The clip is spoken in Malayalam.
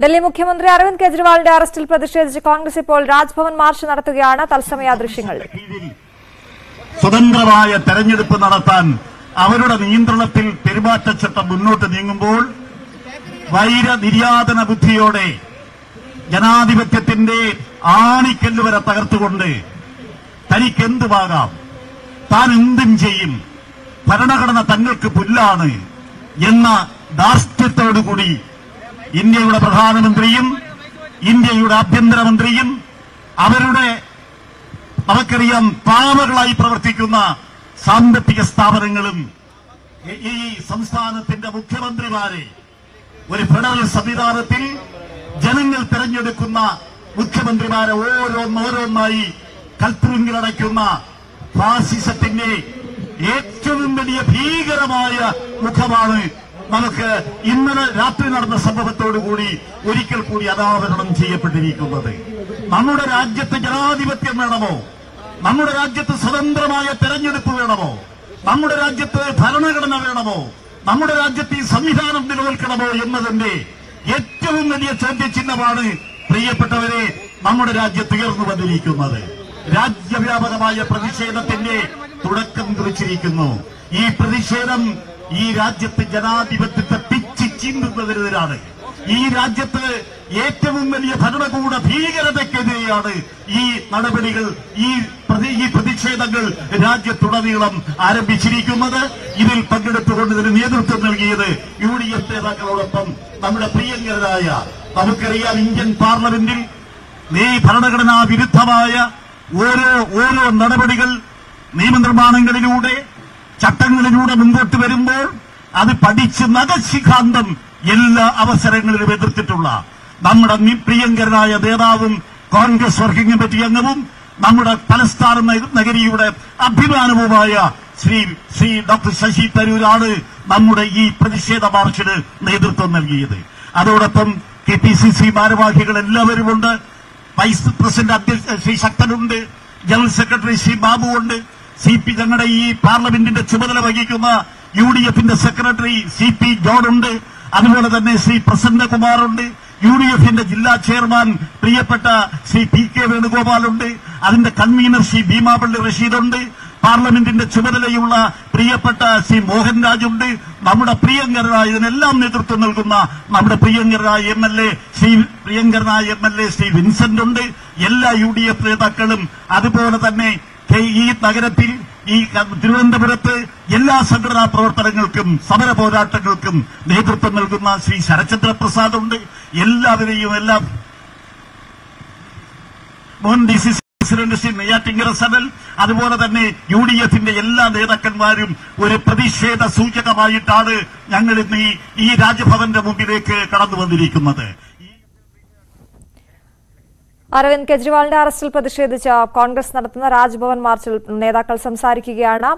ഡൽഹി മുഖ്യമന്ത്രി അരവിന്ദ് കെജ്രിവാളിന്റെ അറസ്റ്റിൽ പ്രതിഷേധിച്ച് കോൺഗ്രസ് ഇപ്പോൾ രാജ്ഭവൻ മാർച്ച് നടത്തുകയാണ് തത്സമയ ദൃശ്യങ്ങൾ. സ്വതന്ത്രമായ തെരഞ്ഞെടുപ്പ് നടത്താൻ അവരുടെ നിയന്ത്രണത്തിൽ പെരുമാറ്റച്ചട്ടം മുന്നോട്ട് നീങ്ങുമ്പോൾ വൈര നിര്യാതന ബുദ്ധിയോടെ ജനാധിപത്യത്തിന്റെ ആണിക്കല്ല് വരെ തകർത്തുകൊണ്ട് തനിക്ക് എന്തുമാകാം താൻ എന്തും ചെയ്യും? ഭരണഘടന തങ്ങൾക്ക് പുല്ലാണ് എന്ന ധാർഷ്ട്യത്തോടുകൂടി ഇന്ത്യയുടെ പ്രധാനമന്ത്രിയും ഇന്ത്യയുടെ ആഭ്യന്തരമന്ത്രിയും അവരുടെ നമുക്കറിയാം പാവകളായി പ്രവർത്തിക്കുന്ന സാമ്പത്തിക സ്ഥാപനങ്ങളും ഈ- സംസ്ഥാനത്തിന്റെ മുഖ്യമന്ത്രിമാരെ ഒരു ഫെഡറൽ സംവിധാനത്തിൽ ജനങ്ങൾ തെരഞ്ഞെടുക്കുന്ന മുഖ്യമന്ത്രിമാരെ ഓരോന്നോരോന്നായി കൽപ്പുരുങ്ങിലടയ്ക്കുന്ന ഫാസിസത്തിന്റെ ഏറ്റവും വലിയ ഭീകരമായ മുഖമാണ് നമുക്ക് ഇന്നലെ രാത്രി നടന്ന സംഭവത്തോടുകൂടി ഒരിക്കൽ കൂടി അനാവരണം ചെയ്യപ്പെട്ടിരിക്കുന്നത്. നമ്മുടെ രാജ്യത്ത് ജനാധിപത്യം വേണമോ? നമ്മുടെ രാജ്യത്ത് സ്വതന്ത്രമായ തെരഞ്ഞെടുപ്പ് വേണമോ? നമ്മുടെ രാജ്യത്ത് ഭരണഘടന വേണമോ? നമ്മുടെ രാജ്യത്ത് ഈ സംവിധാനം നിലനിൽക്കണമോ എന്നതിന്റെ ഏറ്റവും വലിയ ചോദ്യചിഹ്നമാണ് പ്രിയപ്പെട്ടവരെ നമ്മുടെ രാജ്യത്ത് ഉയർന്നു വന്നിരിക്കുന്നത്. രാജ്യവ്യാപകമായ പ്രതിഷേധത്തിന്റെ തുടക്കം കുറിച്ചിരിക്കുന്നു. ഈ പ്രതിഷേധം ഈ രാജ്യത്ത് ജനാധിപത്യത്തെ പിച്ചി ചീന്തുന്നതിനെതിരാണ് ഈ രാജ്യത്ത് ഏറ്റവും വലിയ ഭരണകൂട ഭീകരതയ്ക്കെതിരെയാണ് ഈ നടപടികൾ ഈ ഈ പ്രതിഷേധങ്ങൾ രാജ്യത്തുടനീളം ആരംഭിച്ചിരിക്കുന്നത്. ഇതിൽ പങ്കെടുത്തുകൊണ്ട് ഇതിന് നേതൃത്വം നൽകിയത് യു ഡി എഫ് നേതാക്കളോടൊപ്പം നമ്മുടെ പ്രിയങ്കരായ നമുക്കറിയാം ഇന്ത്യൻ പാർലമെന്റിൽ നീ ഭരണഘടനാ വിരുദ്ധമായ ഓരോ ഓരോ നടപടികൾ നിയമനിർമ്മാണങ്ങളിലൂടെ ചട്ടങ്ങളിലൂടെ മുമ്പോട്ട് വരുമ്പോൾ അത് പഠിച്ച് നഖശിഖാന്തം എല്ലാ അവസരങ്ങളിലും എതിർത്തിട്ടുള്ള നമ്മുടെ പ്രിയങ്കരനായ നേതാവും കോൺഗ്രസ് വർക്കിംഗ് കമ്മിറ്റി അംഗവും നമ്മുടെ തലസ്ഥാന നഗ- നഗരിയുടെ അഭിമാനവുമായ ശ്രീ ശ്രീ ഡോക്ടർ ശശി തരൂരാണ് നമ്മുടെ ഈ പ്രതിഷേധ മാർച്ചിന് നേതൃത്വം നൽകിയത്. അതോടൊപ്പം കെ പി സി സി ഭാരവാഹികൾ എല്ലാവരുമുണ്ട് വൈസ് പ്രസിഡന്റ് അധ്യക്ഷ ശ്രീ ശക്തനുണ്ട്. ജനറൽ സെക്രട്ടറി ശ്രീ ബാബു ഉണ്ട് സി പി ഞങ്ങളുടെ ഈ പാർലമെന്റിന്റെ ചുമതല വഹിക്കുന്ന യു ഡി എഫിന്റെ സെക്രട്ടറി സി പി ജോൺ ഉണ്ട് അതുപോലെ തന്നെ ശ്രീ പ്രസന്നകുമാർ ഉണ്ട് യു ഡി എഫിന്റെ ജില്ലാ ചെയർമാൻ പ്രിയപ്പെട്ട ശ്രീ പി കെ വേണുഗോപാലുണ്ട്. അതിന്റെ കൺവീനർ ശ്രീ ഭീമാപള്ളി റഷീദുണ്ട്. പാർലമെന്റിന്റെ ചുമതലയുള്ള പ്രിയപ്പെട്ട ശ്രീ മോഹൻരാജുണ്ട്. നമ്മുടെ പ്രിയങ്കരനായ ഇതിനെല്ലാം നേതൃത്വം നൽകുന്ന നമ്മുടെ പ്രിയങ്കരനായ എം എൽ എ ശ്രീ പ്രിയങ്കരനായ M L A Shri Vincent ഉണ്ട് എല്ലാ യു ഡി എഫ് നേതാക്കളും അതുപോലെ തന്നെ ഈ നഗരത്തിൽ ഈ തിരുവനന്തപുരത്ത് എല്ലാ സംഘടനാ പ്രവർത്തനങ്ങൾക്കും സമര പോരാട്ടങ്ങൾക്കും നേതൃത്വം നൽകുന്ന ശ്രീ ശരചന്ദ്ര പ്രസാദ് ഉണ്ട്. എല്ലാവരെയും എല്ലാം മുൻ D C C president Shri Neyyattinkara Sanal അതുപോലെ തന്നെ യു ഡി എഫിന്റെ എല്ലാ നേതാക്കന്മാരും ഒരു പ്രതിഷേധ സൂചകമായിട്ടാണ് ഞങ്ങൾ ഇന്ന് ഈ രാജ്ഭവന്റെ മുമ്പിലേക്ക് കടന്നു വന്നിരിക്കുന്നത്. അരവിന്ദ് കെജ്രിവാളിന്റെ അറസ്റ്റിൽ പ്രതിഷേധിച്ച് കോൺഗ്രസ് നടത്തുന്ന രാജ്ഭവൻ മാർച്ചിൽ നേതാക്കൾ സംസാരിക്കുകയാണ്.